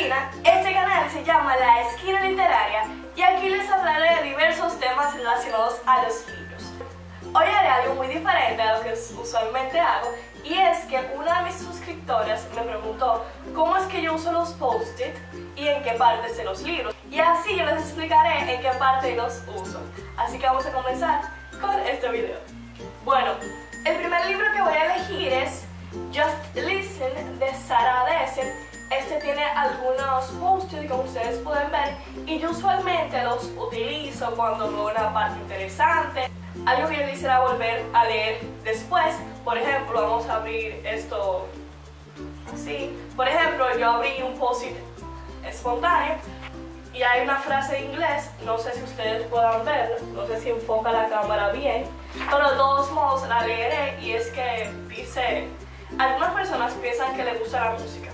Este canal se llama La Esquina Literaria y aquí les hablaré de diversos temas relacionados a los libros. Hoy haré algo muy diferente a lo que usualmente hago y es que una de mis suscriptoras me preguntó cómo es que yo uso los post-it y en qué partes de los libros. Y así yo les explicaré en qué parte los uso. Así que vamos a comenzar con este video. Bueno, el primer libro que voy a elegir algunos post-its como ustedes pueden ver y yo usualmente los utilizo cuando veo una parte interesante, algo que yo quisiera volver a leer después. Por ejemplo, vamos a abrir esto así. Por ejemplo, yo abrí un post-it espontáneo y hay una frase en inglés, no sé si ustedes puedan verla, no sé si enfoca la cámara bien, pero de todos modos la leeré y es que dice, algunas personas piensan que les gusta la música,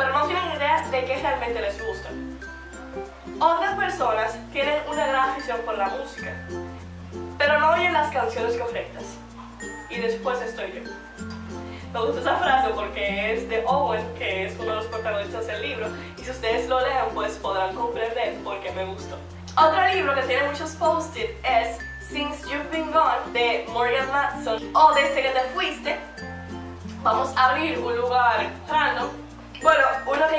pero no tienen idea de qué realmente les gusta. Otras personas tienen una gran afición por la música, pero no oyen las canciones correctas. Y después estoy yo. Me gusta esa frase porque es de Owen, que es uno de los protagonistas del libro, y si ustedes lo leen, pues podrán comprender por qué me gustó. Otro libro que tiene muchos post-it es Since You've Been Gone, de Morgan Matson, o Desde que te fuiste. Vamos a abrir un lugar random.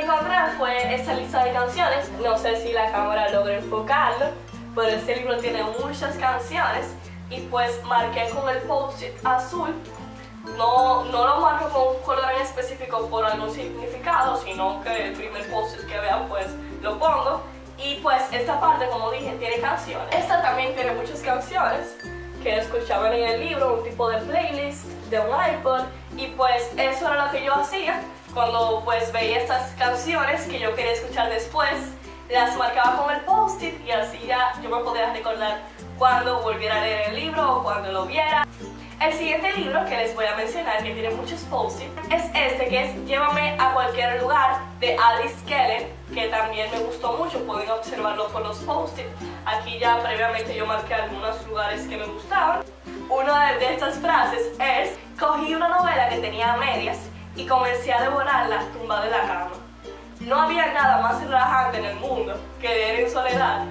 Que encontré fue esta lista de canciones, no sé si la cámara logra enfocarlo, pero este libro tiene muchas canciones y pues marqué con el post-it azul no, no lo marco con un color en específico por algún significado, sino que el primer post que vean pues lo pongo. Y pues esta parte, como dije, tiene canciones. Esta también tiene muchas canciones que escuchaban en el libro, un tipo de playlist de un iPod. Y pues eso era lo que yo hacía cuando pues veía estas canciones que yo quería escuchar después. Las marcaba con el post-it y así ya yo me podía recordar cuando volviera a leer el libro o cuando lo viera. El siguiente libro que les voy a mencionar, que tiene muchos post es este que es Llévame a cualquier lugar de Alice Kellen, que también me gustó mucho, pueden observarlo por los post Aquí ya previamente yo marqué algunos lugares que me gustaban. Una de estas frases es, cogí una novela que tenía medias y comencé a devorarla tumbada en la cama. No había nada más relajante en el mundo que leer en soledad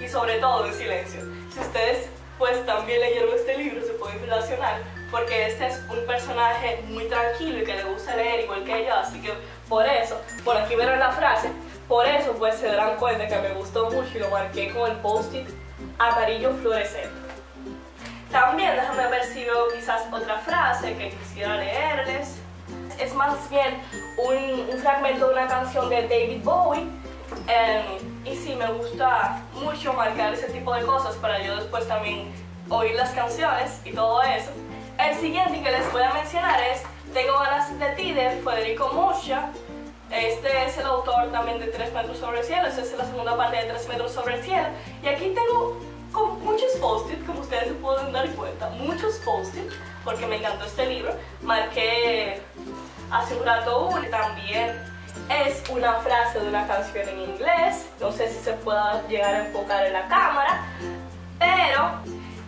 y sobre todo en silencio. Si ustedes pues también leyeron este libro, se pueden relacionar, porque este es un personaje muy tranquilo y que le gusta leer igual que yo, así que por eso, por aquí verán la frase, por eso pues se darán cuenta que me gustó mucho y lo marqué con el post-it amarillo fluorescente. También déjame ver si veo quizás otra frase que quisiera leerles. Es más bien un, un fragmento de una canción de David Bowie Em, y sí, me gusta mucho marcar ese tipo de cosas para yo después también oír las canciones y todo eso. El siguiente que les voy a mencionar es Tengo ganas de ti de Federico Mocha. Este es el autor también de 3 metros sobre el cielo, esta es la segunda parte de 3 metros sobre el cielo. Y aquí tengo muchos post-it, como ustedes se pueden dar cuenta, muchos post-it, porque me encantó este libro. Marqué hace un rato uno también es una frase de una canción en inglés, no sé si se pueda llegar a enfocar en la cámara, pero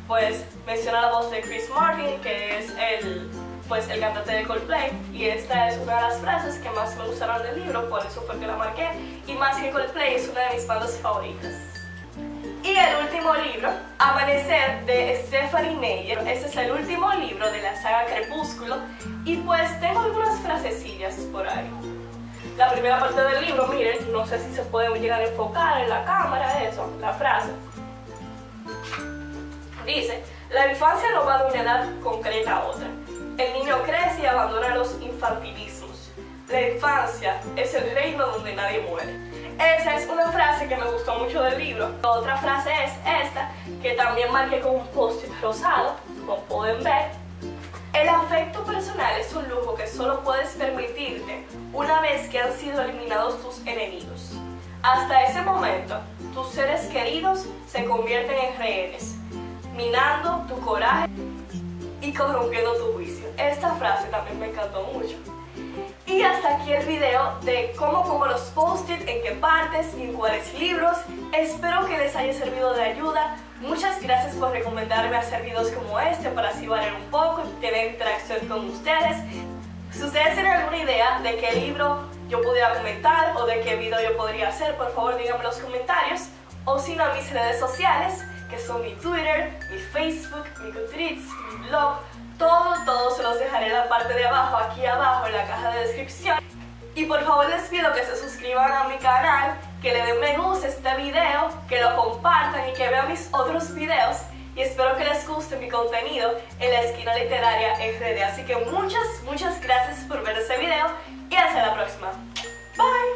pues menciona la voz de Chris Martin, que es el, pues, el cantante de Coldplay, y esta es una de las frases que más me gustaron del libro, por eso fue que la marqué, y más que Coldplay es una de mis bandas favoritas. El último libro, Amanecer, de Stephanie Meyer. Este es el último libro de la saga Crepúsculo, y pues tengo algunas frasecillas por ahí la primera parte del libro, miren, no sé si se puede llegar a enfocar en la cámara eso, la frase. Dice, la infancia no va de una edad concreta a otra. El niño crece y abandona los infantilismos. La infancia es el reino donde nadie muere. Esa es frase que me gustó mucho del libro. La otra frase es esta, que también marqué con un post-it rosado, como pueden ver. El afecto personal es un lujo que solo puedes permitirte una vez que han sido eliminados tus enemigos. Hasta ese momento, tus seres queridos se convierten en rehenes, minando tu coraje y corrompiendo tu juicio. Esta frase también me encantó mucho. Y hasta aquí el video de cómo pongo los post-it, en qué partes y en cuáles libros. Espero que les haya servido de ayuda. Muchas gracias por recomendarme hacer videos como este para así variar un poco y tener interacción con ustedes. Si ustedes tienen alguna idea de qué libro yo pudiera comentar o de qué video yo podría hacer, por favor díganme en los comentarios. O si no, a mis redes sociales, que son mi Twitter, mi Facebook, mi Goodreads, mi blog, dejaré la parte de abajo, aquí abajo en la caja de descripción. Y por favor les pido que se suscriban a mi canal, que le den me gusta a este video, que lo compartan y que vean mis otros videos. Y espero que les guste mi contenido en la esquina literaria RD. Así que muchas, muchas gracias por ver este video y hasta la próxima. Bye!